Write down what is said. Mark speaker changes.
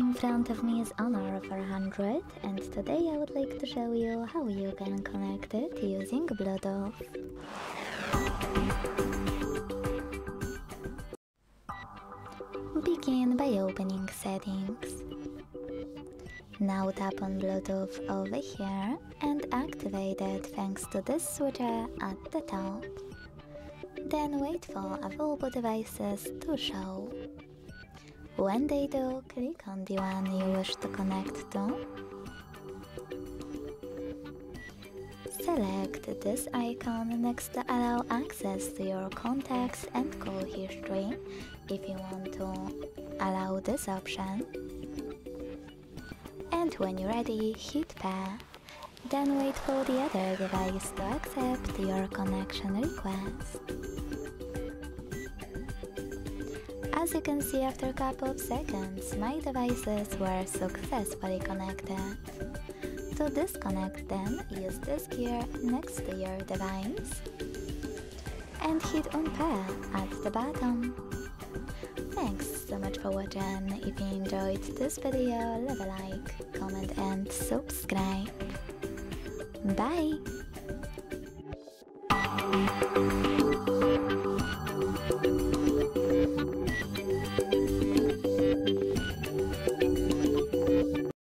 Speaker 1: In front of me is Honor 400 and today I would like to show you how you can connect it using Bluetooth. Begin by opening settings. Now tap on Bluetooth over here and activate it thanks to this switcher at the top. Then wait for available devices to show. When they do, click on the one you wish to connect to. Select this icon next to allow access to your contacts and call history if you want to allow this option. And when you're ready, hit pair. Then wait for the other device to accept your connection request. As you can see after a couple of seconds, my devices were successfully connected. To disconnect them, use this gear next to your device and hit unpair at the bottom. Thanks so much for watching. If you enjoyed this video, leave a like, comment and subscribe. Bye!